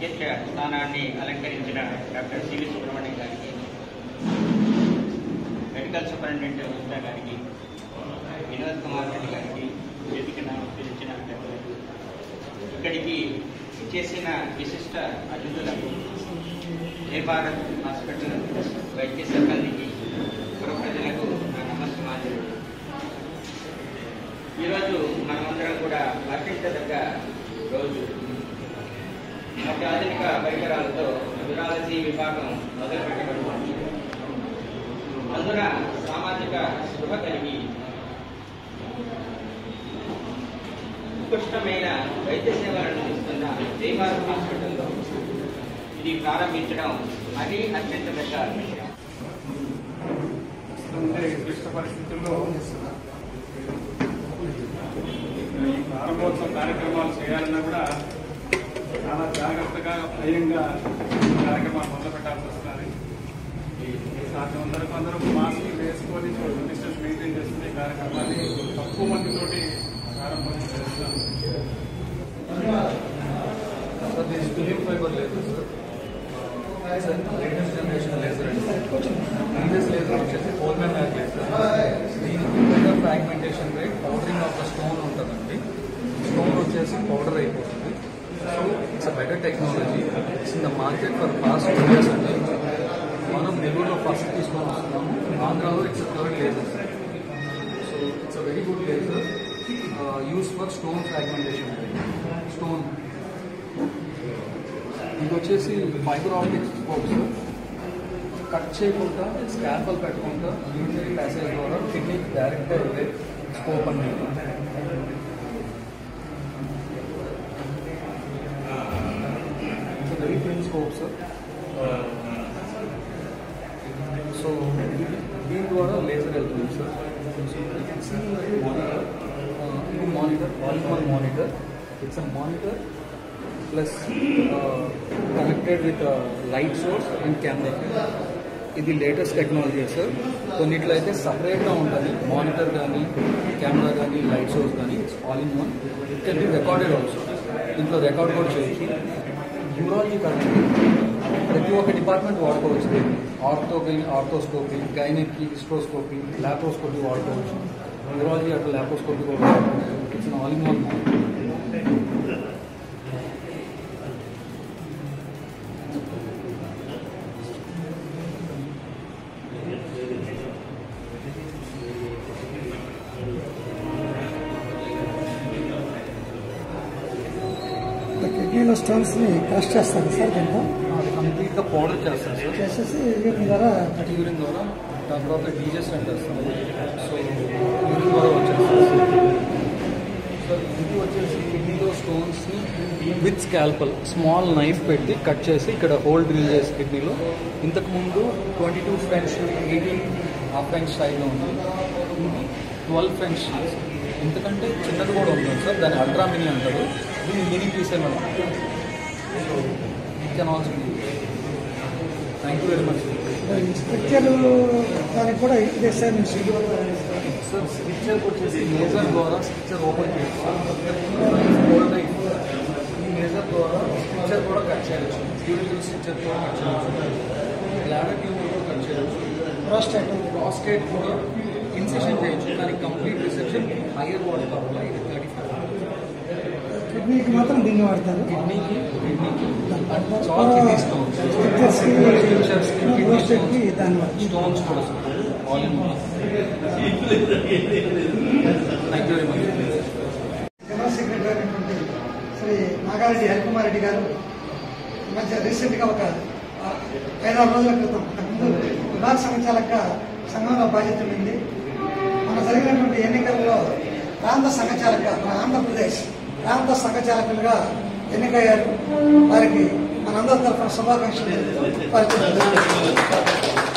అధ్యక్ష స్థానాన్ని అలంకరించిన డాక్టర్ సివి సుబ్రహ్మణ్యం గారికి మెడికల్ సూపరింటెండెంట్ ఉషా గారికి వినోద్ కుమార్ రెడ్డి గారికి వేదికను పిలిచిన ఇక్కడికి చేసిన విశిష్ట అతిథులకు ఏ భారత్ హాస్పిటల్ వైద్య సిబ్బందికి ప్రజలకు నా నమస్కారం ఈరోజు మనమందరం కూడా వర్తించదగ్గ రోజు. అత్యాధునిక పరికరాలతో న్యూరాలజీ విభాగం మొదలుపెట్టబడుతుంది అందున సామాజిక శుభ కలిగి ఉత్కృష్టమైన వైద్య సేవలను అందిస్తున్న జైమార్ హాస్పిటల్లో ఇది ప్రారంభించడం మరీ అత్యంత పెద్ద విషయం. క్లిష్ట పరిస్థితుల్లో ఈ ప్రారంభోత్సవ కార్యక్రమాలు చేయాలన్నా కూడా చాలా జాగ్రత్తగా భయంగా ఈ కార్యక్రమాలు మొదలు పెట్టాల్సి వస్తుంది సాధ్యం వరకు అందరూ మాస్క్ వేసుకొని డిస్టెన్స్ మెయింటైన్ చేస్తున్న ఈ కార్యక్రమాన్ని తక్కువ మందితోటి ప్రారంభం చేస్తున్నాం So this film fiber laser, sir. It's a latest generation laser అండి. Previous laser వచ్చేసి Coleman Mac laser. దీనికి better fragmentation rate powdering of the stone ఉంటుందండి స్టోన్ వచ్చేసి పౌడర్ అయిపోతుంది so it's a better technology it's in the market for past two మనం నెల్లూరులో first తీసుకొని వస్తున్నాము. ఆంధ్రాలో it's third laser so it's a very good laser use for stone fragmentation stone ఇది వచ్చేసి ఫైబర్ ఆప్టిక్ స్కోప్స్ కట్ చేయకుండా scalpel పెట్టకుండా urinary passage ద్వారా కిడ్నీకి డైరెక్ట్గా వెళ్ళే స్కోప్ అనేది ఇది monitor all one monitor it's a monitor plus connected with light source and camera ఇది లేటెస్ట్ టెక్నాలజీ సార్ కొన్నిట్లో అయితే సపరేట్గా ఉంటుంది మానిటర్ కానీ కెమెరా కానీ లైట్ సోర్స్ కానీ it's all in one it can be recorded also దీంట్లో రికార్డ్ కూడా చేయొచ్చు యూరాలజీ కానీ ప్రతి ఒక్క డిపార్ట్మెంట్ వాడుకోవచ్చు దీన్ని ఆర్థోకి ఆర్థోస్కోపీ గైనెక్కి హిస్ట్రోస్కోపీ ల్యాప్రోస్కోపీ వాడుకోవచ్చు యూరాలజీ అట్లా ల్యాప్రోస్కోపీ కూడా వాడుకోవచ్చు ఇట్స్ ఆల్ ఇన్ వన్ కిడ్నీలో స్టోన్స్ని క్రష్ చేస్తారు సార్ దీంట్లో అది కంప్లీట్గా పౌడర్ చేస్తాం సార్ చేసేసి యూరిన్ ద్వారా అటు యూరిన్ ద్వారా దాని తర్వాత డీజెస్ అని చేస్తాం సో యూరిన్ ద్వారా వచ్చేస్తుంది సో ఇది వచ్చేసి కిడ్నీలో స్టోన్స్ని విత్ స్కాల్పల్ స్మాల్ నైఫ్ పెట్టి కట్ చేసి ఇక్కడ హోల్ డ్రిల్ చేసి కిడ్నీలో. ఇంతకుముందు twenty two French eighteen half French సైడ్లో ఉంది. ఇది ట్వెల్వ్ ఫ్రెంచ్ ఇంతకంటే చిన్నది కూడా ఉంటుంది సార్ దాన్ని అల్ట్రా మినీ అంటారు. దీన్ని మినీ పీసే it can also thank you very much sir switcher వచ్చేసి లేజర్ ద్వారా స్విచ్చర్ ఓపెన్ చేస్తాం లేజర్ ద్వారా స్విచ్చర్ కూడా కట్ చేయవచ్చు యూరినల్ స్విచ్చర్ కూడా కట్ చేయవచ్చు బ్లాడర్ ట్యూబర్ కూడా కట్ చేయవచ్చు ప్రోస్టేట్ ప్రాస్టేట్ కూడా ఇన్సెషన్ చేయొచ్చు కానీ కంప్లీట్ రిసెప్షన్ హైయర్ వాటర్ కావాలి ఇది థర్టీ ఫైవ్ కిడ్నీకి మాత్రం దీన్ని వాడతారు కిడ్నీకి కిడ్నీకి చాలా కిడ్నీ స్టోన్స్ స్ట్రక్చర్స్కి ప్రోస్టేట్కి దాన్ని వాడతారు స్టోన్స్ కూడా all in thank you very much Nagareddy Harikumar Reddy garu మధ్య రీసెంట్గా ఒక ఐదారు రోజుల క్రితం ముందు విభాగ సంఘచాలక సంఘంలో బాధ్యత ఉంది మన జరిగినటువంటి ఎన్నికల్లో ప్రాంత సంఘచాలక మన ఆంధ్రప్రదేశ్ ప్రాంత సంఘచాలకులుగా ఎన్నికయ్యారు. వారికి మనందరి తరఫున శుభాకాంక్షలు పరిచయం